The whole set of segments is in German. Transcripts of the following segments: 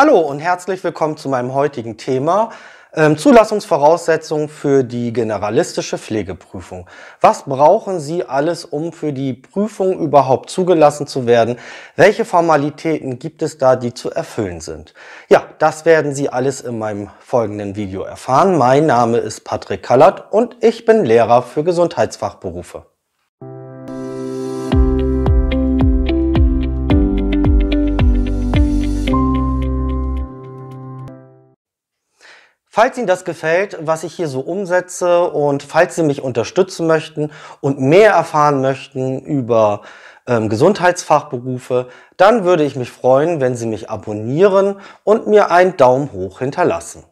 Hallo und herzlich willkommen zu meinem heutigen Thema. Ähm, Zulassungsvoraussetzungen für die generalistische Pflegeprüfung. Was brauchen Sie alles, um für die Prüfung überhaupt zugelassen zu werden? Welche Formalitäten gibt es da, die zu erfüllen sind? Ja, das werden Sie alles in meinem folgenden Video erfahren. Mein Name ist Patrick Kallert und ich bin Lehrer für Gesundheitsfachberufe. Falls Ihnen das gefällt, was ich hier so umsetze und falls Sie mich unterstützen möchten und mehr erfahren möchten über ähm, Gesundheitsfachberufe, dann würde ich mich freuen, wenn Sie mich abonnieren und mir einen Daumen hoch hinterlassen.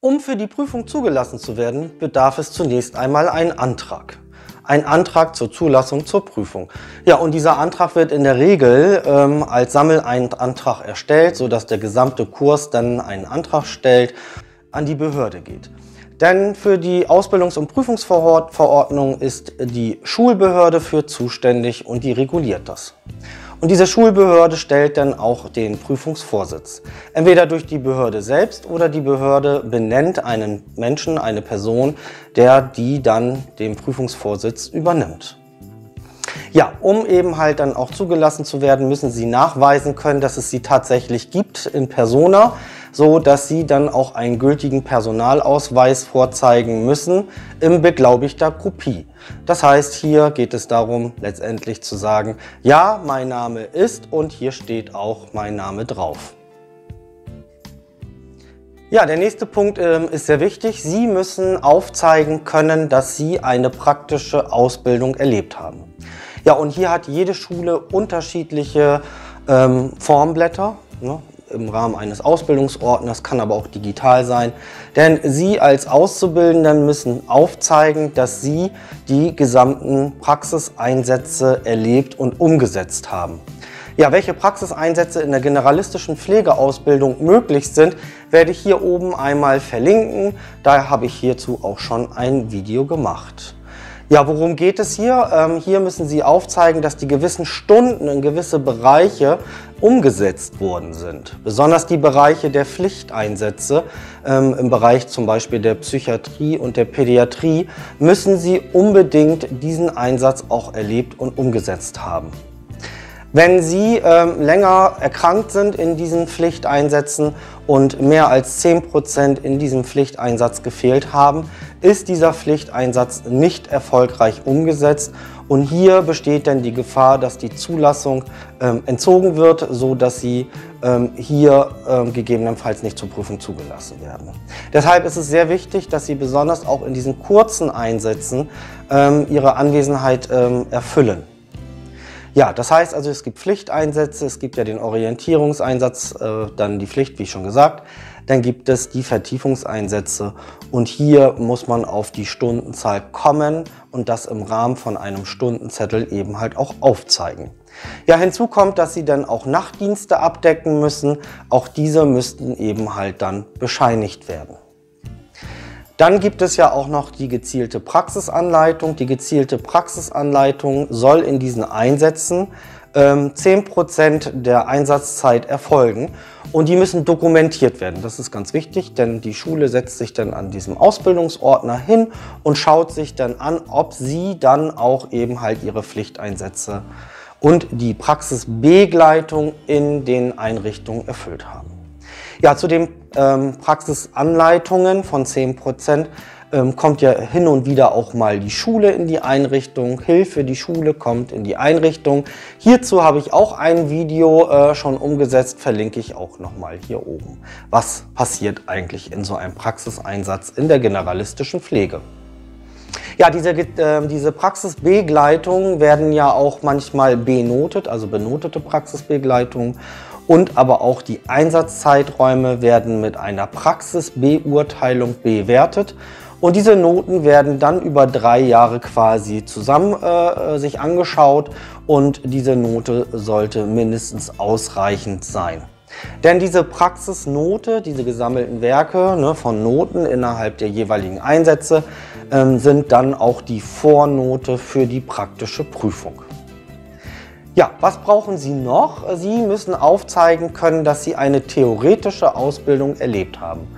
Um für die Prüfung zugelassen zu werden, bedarf es zunächst einmal einen Antrag. Ein Antrag zur Zulassung zur Prüfung. Ja, und dieser Antrag wird in der Regel ähm, als Sammelantrag erstellt, sodass der gesamte Kurs dann einen Antrag stellt an die Behörde geht. Denn für die Ausbildungs- und Prüfungsverordnung ist die Schulbehörde für zuständig und die reguliert das. Und diese Schulbehörde stellt dann auch den Prüfungsvorsitz. Entweder durch die Behörde selbst oder die Behörde benennt einen Menschen, eine Person, der die dann den Prüfungsvorsitz übernimmt. Ja, um eben halt dann auch zugelassen zu werden, müssen Sie nachweisen können, dass es sie tatsächlich gibt in Persona so dass sie dann auch einen gültigen Personalausweis vorzeigen müssen in beglaubigter Kopie. Das heißt, hier geht es darum, letztendlich zu sagen, ja, mein Name ist und hier steht auch mein Name drauf. Ja, der nächste Punkt ähm, ist sehr wichtig. Sie müssen aufzeigen können, dass Sie eine praktische Ausbildung erlebt haben. Ja, und hier hat jede Schule unterschiedliche ähm, Formblätter. Ne? Im Rahmen eines Ausbildungsordners, kann aber auch digital sein. Denn Sie als Auszubildenden müssen aufzeigen, dass Sie die gesamten Praxiseinsätze erlebt und umgesetzt haben. Ja, welche Praxiseinsätze in der generalistischen Pflegeausbildung möglich sind, werde ich hier oben einmal verlinken. Da habe ich hierzu auch schon ein Video gemacht. Ja, worum geht es hier? Ähm, hier müssen Sie aufzeigen, dass die gewissen Stunden in gewisse Bereiche umgesetzt worden sind. Besonders die Bereiche der Pflichteinsätze ähm, im Bereich zum Beispiel der Psychiatrie und der Pädiatrie müssen Sie unbedingt diesen Einsatz auch erlebt und umgesetzt haben. Wenn Sie ähm, länger erkrankt sind in diesen Pflichteinsätzen und mehr als 10% in diesem Pflichteinsatz gefehlt haben, ist dieser Pflichteinsatz nicht erfolgreich umgesetzt und hier besteht dann die Gefahr, dass die Zulassung ähm, entzogen wird, so dass Sie ähm, hier ähm, gegebenenfalls nicht zur Prüfung zugelassen werden. Deshalb ist es sehr wichtig, dass Sie besonders auch in diesen kurzen Einsätzen ähm, Ihre Anwesenheit ähm, erfüllen. Ja, das heißt also, es gibt Pflichteinsätze, es gibt ja den Orientierungseinsatz, äh, dann die Pflicht, wie schon gesagt. Dann gibt es die Vertiefungseinsätze und hier muss man auf die Stundenzahl kommen und das im Rahmen von einem Stundenzettel eben halt auch aufzeigen. Ja, hinzu kommt, dass Sie dann auch Nachtdienste abdecken müssen. Auch diese müssten eben halt dann bescheinigt werden. Dann gibt es ja auch noch die gezielte Praxisanleitung. Die gezielte Praxisanleitung soll in diesen Einsätzen ähm, 10% der Einsatzzeit erfolgen und die müssen dokumentiert werden. Das ist ganz wichtig, denn die Schule setzt sich dann an diesem Ausbildungsordner hin und schaut sich dann an, ob sie dann auch eben halt ihre Pflichteinsätze und die Praxisbegleitung in den Einrichtungen erfüllt haben. Ja, zu den ähm, Praxisanleitungen von 10 Prozent ähm, kommt ja hin und wieder auch mal die Schule in die Einrichtung. Hilfe, die Schule kommt in die Einrichtung. Hierzu habe ich auch ein Video äh, schon umgesetzt, verlinke ich auch nochmal hier oben. Was passiert eigentlich in so einem Praxiseinsatz in der generalistischen Pflege? Ja, diese, äh, diese Praxisbegleitungen werden ja auch manchmal benotet, also benotete Praxisbegleitungen und aber auch die Einsatzzeiträume werden mit einer Praxisbeurteilung bewertet. Und diese Noten werden dann über drei Jahre quasi zusammen äh, sich angeschaut und diese Note sollte mindestens ausreichend sein. Denn diese Praxisnote, diese gesammelten Werke ne, von Noten innerhalb der jeweiligen Einsätze, ähm, sind dann auch die Vornote für die praktische Prüfung. Ja, was brauchen Sie noch? Sie müssen aufzeigen können, dass Sie eine theoretische Ausbildung erlebt haben.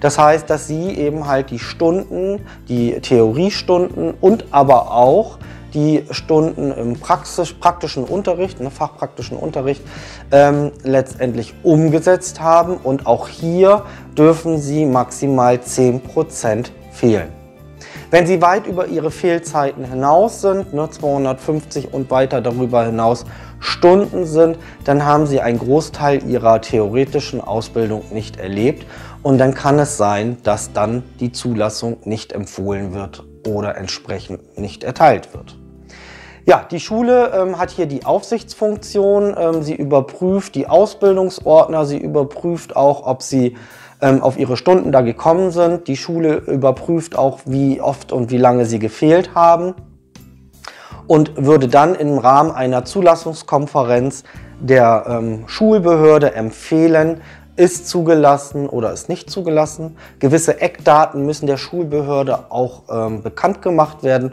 Das heißt, dass Sie eben halt die Stunden, die Theoriestunden und aber auch die Stunden im Praxis, praktischen Unterricht, ne, fachpraktischen Unterricht, ähm, letztendlich umgesetzt haben. Und auch hier dürfen Sie maximal 10% fehlen. Wenn Sie weit über Ihre Fehlzeiten hinaus sind, ne, 250 und weiter darüber hinaus Stunden sind, dann haben Sie einen Großteil Ihrer theoretischen Ausbildung nicht erlebt und dann kann es sein, dass dann die Zulassung nicht empfohlen wird oder entsprechend nicht erteilt wird. Ja, die Schule ähm, hat hier die Aufsichtsfunktion. Ähm, sie überprüft die Ausbildungsordner, sie überprüft auch, ob sie ähm, auf ihre Stunden da gekommen sind. Die Schule überprüft auch, wie oft und wie lange sie gefehlt haben und würde dann im Rahmen einer Zulassungskonferenz der ähm, Schulbehörde empfehlen, ist zugelassen oder ist nicht zugelassen. Gewisse Eckdaten müssen der Schulbehörde auch ähm, bekannt gemacht werden,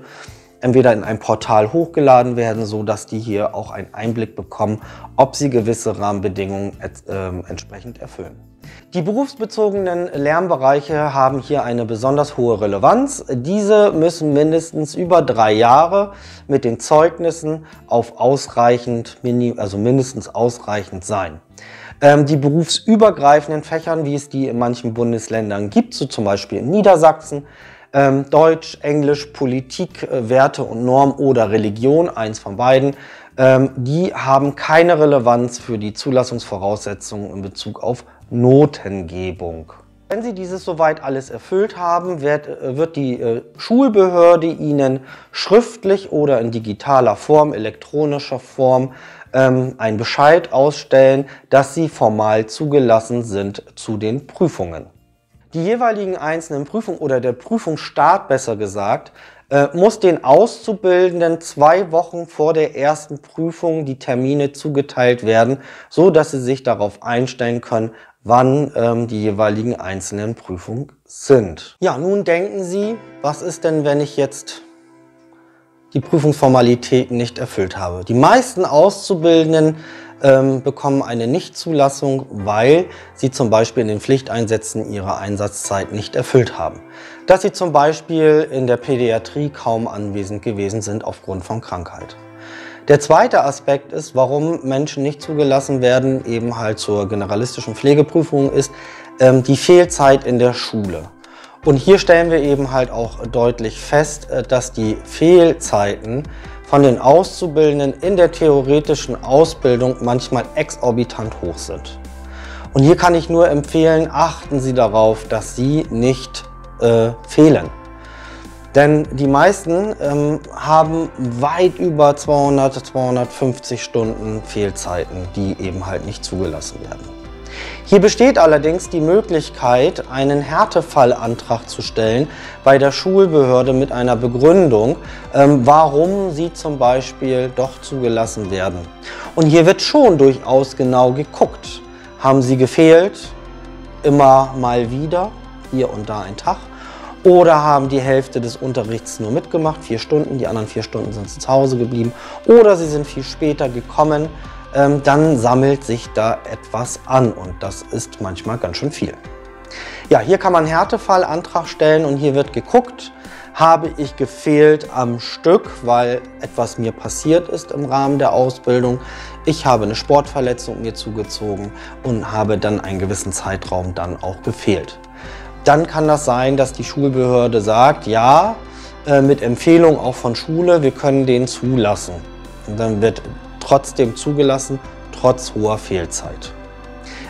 entweder in ein Portal hochgeladen werden, so dass die hier auch einen Einblick bekommen, ob sie gewisse Rahmenbedingungen äh, entsprechend erfüllen. Die berufsbezogenen Lernbereiche haben hier eine besonders hohe Relevanz. Diese müssen mindestens über drei Jahre mit den Zeugnissen auf ausreichend, also mindestens ausreichend sein. Ähm, die berufsübergreifenden Fächern, wie es die in manchen Bundesländern gibt, so zum Beispiel in Niedersachsen, ähm, Deutsch, Englisch, Politik, äh, Werte und Norm oder Religion, eins von beiden, ähm, die haben keine Relevanz für die Zulassungsvoraussetzungen in Bezug auf Notengebung. Wenn Sie dieses soweit alles erfüllt haben, wird, äh, wird die äh, Schulbehörde Ihnen schriftlich oder in digitaler Form, elektronischer Form ähm, einen Bescheid ausstellen, dass Sie formal zugelassen sind zu den Prüfungen. Die jeweiligen einzelnen Prüfungen oder der Prüfungsstart besser gesagt, äh, muss den Auszubildenden zwei Wochen vor der ersten Prüfung die Termine zugeteilt werden, so dass sie sich darauf einstellen können, wann ähm, die jeweiligen einzelnen Prüfungen sind. Ja, nun denken Sie, was ist denn, wenn ich jetzt die Prüfungsformalitäten nicht erfüllt habe? Die meisten Auszubildenden ähm, bekommen eine Nichtzulassung, weil sie zum Beispiel in den Pflichteinsätzen ihre Einsatzzeit nicht erfüllt haben. Dass sie zum Beispiel in der Pädiatrie kaum anwesend gewesen sind aufgrund von Krankheit. Der zweite Aspekt ist, warum Menschen nicht zugelassen werden, eben halt zur generalistischen Pflegeprüfung, ist ähm, die Fehlzeit in der Schule. Und hier stellen wir eben halt auch deutlich fest, äh, dass die Fehlzeiten von den Auszubildenden in der theoretischen Ausbildung manchmal exorbitant hoch sind. Und hier kann ich nur empfehlen, achten Sie darauf, dass Sie nicht äh, fehlen. Denn die meisten ähm, haben weit über 200, 250 Stunden Fehlzeiten, die eben halt nicht zugelassen werden. Hier besteht allerdings die Möglichkeit, einen Härtefallantrag zu stellen bei der Schulbehörde mit einer Begründung, ähm, warum sie zum Beispiel doch zugelassen werden. Und hier wird schon durchaus genau geguckt. Haben sie gefehlt? Immer mal wieder, hier und da ein Tag. Oder haben die Hälfte des Unterrichts nur mitgemacht, vier Stunden, die anderen vier Stunden sind zu Hause geblieben. Oder sie sind viel später gekommen ähm, dann sammelt sich da etwas an und das ist manchmal ganz schön viel. Ja, hier kann man Härtefallantrag stellen und hier wird geguckt, habe ich gefehlt am Stück, weil etwas mir passiert ist im Rahmen der Ausbildung. Ich habe eine Sportverletzung mir zugezogen und habe dann einen gewissen Zeitraum dann auch gefehlt. Dann kann das sein, dass die Schulbehörde sagt, ja, äh, mit Empfehlung auch von Schule, wir können den zulassen. Und dann wird trotzdem zugelassen, trotz hoher Fehlzeit.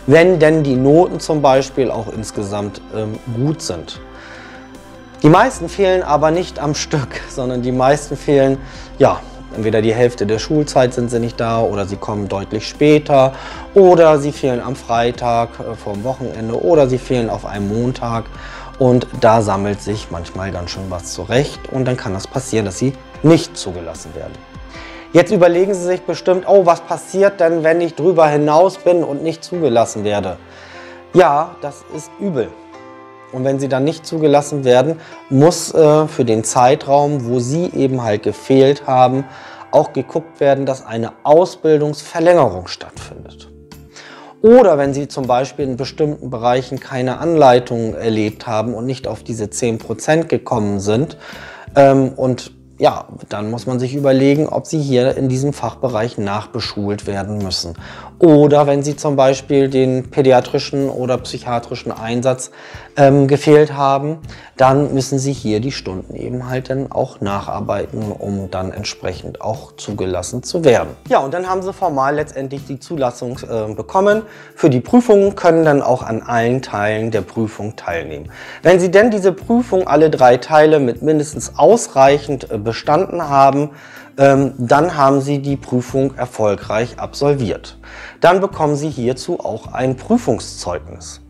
Wenn denn die Noten zum Beispiel auch insgesamt ähm, gut sind. Die meisten fehlen aber nicht am Stück, sondern die meisten fehlen, ja, entweder die Hälfte der Schulzeit sind sie nicht da oder sie kommen deutlich später oder sie fehlen am Freitag äh, vom Wochenende oder sie fehlen auf einem Montag und da sammelt sich manchmal ganz schön was zurecht und dann kann das passieren, dass sie nicht zugelassen werden. Jetzt überlegen Sie sich bestimmt, oh, was passiert denn, wenn ich drüber hinaus bin und nicht zugelassen werde? Ja, das ist übel. Und wenn Sie dann nicht zugelassen werden, muss äh, für den Zeitraum, wo Sie eben halt gefehlt haben, auch geguckt werden, dass eine Ausbildungsverlängerung stattfindet. Oder wenn Sie zum Beispiel in bestimmten Bereichen keine Anleitungen erlebt haben und nicht auf diese 10% gekommen sind ähm, und ja, dann muss man sich überlegen, ob sie hier in diesem Fachbereich nachbeschult werden müssen. Oder wenn sie zum Beispiel den pädiatrischen oder psychiatrischen Einsatz ähm, gefehlt haben, dann müssen sie hier die Stunden eben halt dann auch nacharbeiten, um dann entsprechend auch zugelassen zu werden. Ja, und dann haben sie formal letztendlich die Zulassung äh, bekommen. Für die Prüfungen können dann auch an allen Teilen der Prüfung teilnehmen. Wenn sie denn diese Prüfung alle drei Teile mit mindestens ausreichend äh, bestanden haben, ähm, dann haben Sie die Prüfung erfolgreich absolviert. Dann bekommen Sie hierzu auch ein Prüfungszeugnis.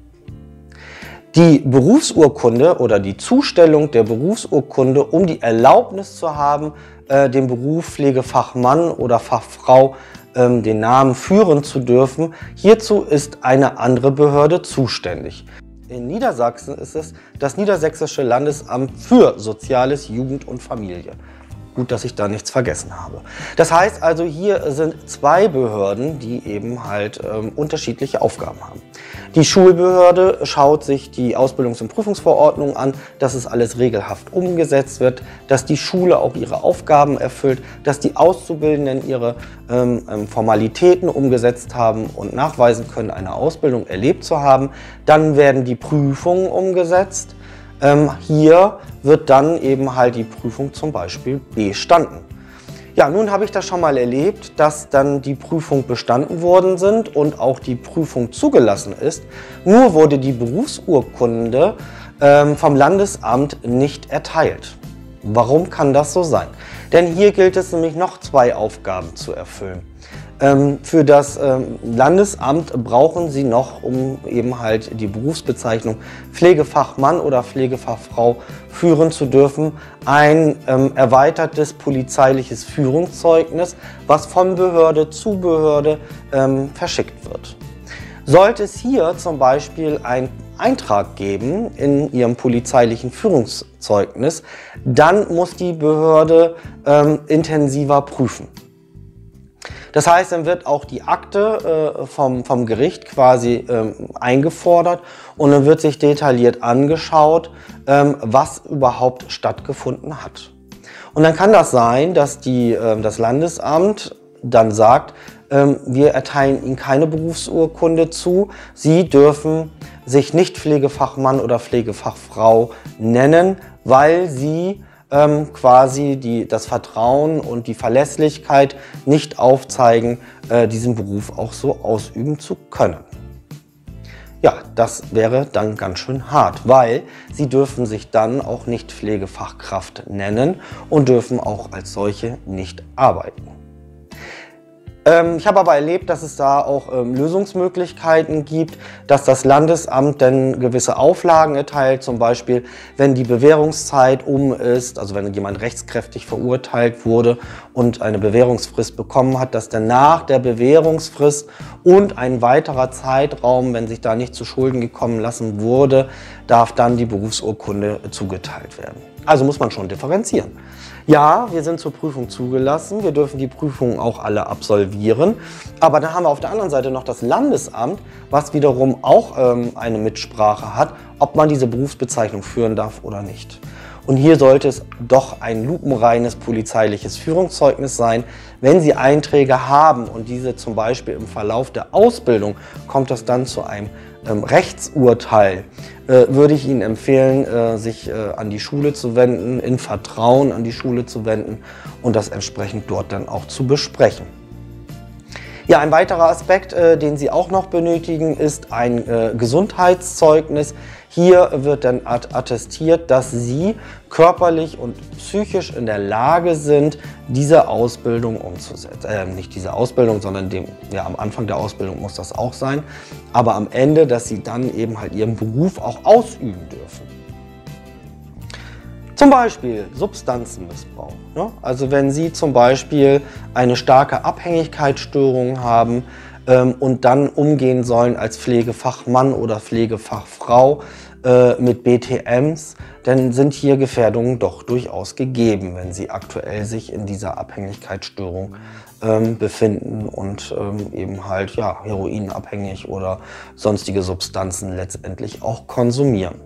Die Berufsurkunde oder die Zustellung der Berufsurkunde, um die Erlaubnis zu haben, äh, den Beruf Pflegefachmann oder Fachfrau ähm, den Namen führen zu dürfen, hierzu ist eine andere Behörde zuständig. In Niedersachsen ist es das Niedersächsische Landesamt für Soziales, Jugend und Familie. Gut, dass ich da nichts vergessen habe. Das heißt also, hier sind zwei Behörden, die eben halt ähm, unterschiedliche Aufgaben haben. Die Schulbehörde schaut sich die Ausbildungs- und Prüfungsverordnung an, dass es alles regelhaft umgesetzt wird, dass die Schule auch ihre Aufgaben erfüllt, dass die Auszubildenden ihre ähm, ähm Formalitäten umgesetzt haben und nachweisen können, eine Ausbildung erlebt zu haben. Dann werden die Prüfungen umgesetzt ähm, hier wird dann eben halt die Prüfung zum Beispiel bestanden. Ja, nun habe ich das schon mal erlebt, dass dann die Prüfung bestanden worden sind und auch die Prüfung zugelassen ist. Nur wurde die Berufsurkunde ähm, vom Landesamt nicht erteilt. Warum kann das so sein? Denn hier gilt es nämlich noch zwei Aufgaben zu erfüllen. Ähm, für das ähm, Landesamt brauchen Sie noch, um eben halt die Berufsbezeichnung Pflegefachmann oder Pflegefachfrau führen zu dürfen, ein ähm, erweitertes polizeiliches Führungszeugnis, was von Behörde zu Behörde verschickt wird. Sollte es hier zum Beispiel ein Eintrag geben in Ihrem polizeilichen Führungszeugnis, dann muss die Behörde intensiver prüfen. Das heißt, dann wird auch die Akte äh, vom, vom Gericht quasi ähm, eingefordert und dann wird sich detailliert angeschaut, ähm, was überhaupt stattgefunden hat. Und dann kann das sein, dass die, äh, das Landesamt dann sagt, ähm, wir erteilen Ihnen keine Berufsurkunde zu. Sie dürfen sich nicht Pflegefachmann oder Pflegefachfrau nennen, weil Sie ähm, quasi die, das Vertrauen und die Verlässlichkeit nicht aufzeigen, äh, diesen Beruf auch so ausüben zu können. Ja, das wäre dann ganz schön hart, weil sie dürfen sich dann auch nicht Pflegefachkraft nennen und dürfen auch als solche nicht arbeiten. Ähm, ich habe aber erlebt, dass es da auch ähm, Lösungsmöglichkeiten gibt, dass das Landesamt dann gewisse Auflagen erteilt, zum Beispiel wenn die Bewährungszeit um ist, also wenn jemand rechtskräftig verurteilt wurde und eine Bewährungsfrist bekommen hat, dass dann nach der Bewährungsfrist und ein weiterer Zeitraum, wenn sich da nicht zu Schulden gekommen lassen wurde, darf dann die Berufsurkunde zugeteilt werden. Also muss man schon differenzieren. Ja, wir sind zur Prüfung zugelassen. Wir dürfen die Prüfungen auch alle absolvieren. Aber dann haben wir auf der anderen Seite noch das Landesamt, was wiederum auch ähm, eine Mitsprache hat, ob man diese Berufsbezeichnung führen darf oder nicht. Und hier sollte es doch ein lupenreines polizeiliches Führungszeugnis sein. Wenn Sie Einträge haben und diese zum Beispiel im Verlauf der Ausbildung kommt das dann zu einem ähm, Rechtsurteil, äh, würde ich Ihnen empfehlen, äh, sich äh, an die Schule zu wenden, in Vertrauen an die Schule zu wenden und das entsprechend dort dann auch zu besprechen. Ja, ein weiterer Aspekt, äh, den Sie auch noch benötigen, ist ein äh, Gesundheitszeugnis. Hier wird dann attestiert, dass Sie körperlich und psychisch in der Lage sind, diese Ausbildung umzusetzen. Äh, nicht diese Ausbildung, sondern dem, ja, am Anfang der Ausbildung muss das auch sein. Aber am Ende, dass Sie dann eben halt Ihren Beruf auch ausüben dürfen. Zum Beispiel Substanzenmissbrauch. Ne? Also wenn Sie zum Beispiel eine starke Abhängigkeitsstörung haben, ähm, und dann umgehen sollen als Pflegefachmann oder Pflegefachfrau äh, mit BTMs, dann sind hier Gefährdungen doch durchaus gegeben, wenn sie aktuell sich in dieser Abhängigkeitsstörung ähm, befinden und ähm, eben halt ja, heroinabhängig oder sonstige Substanzen letztendlich auch konsumieren.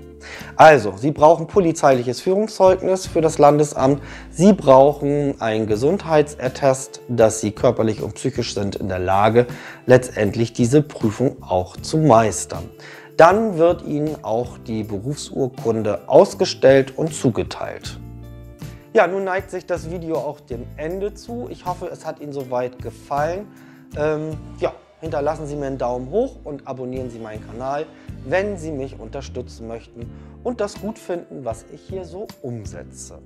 Also, Sie brauchen polizeiliches Führungszeugnis für das Landesamt. Sie brauchen ein Gesundheitsattest, dass Sie körperlich und psychisch sind in der Lage, letztendlich diese Prüfung auch zu meistern. Dann wird Ihnen auch die Berufsurkunde ausgestellt und zugeteilt. Ja, nun neigt sich das Video auch dem Ende zu. Ich hoffe, es hat Ihnen soweit gefallen. Ähm, ja, hinterlassen Sie mir einen Daumen hoch und abonnieren Sie meinen Kanal, wenn Sie mich unterstützen möchten und das gut finden, was ich hier so umsetze.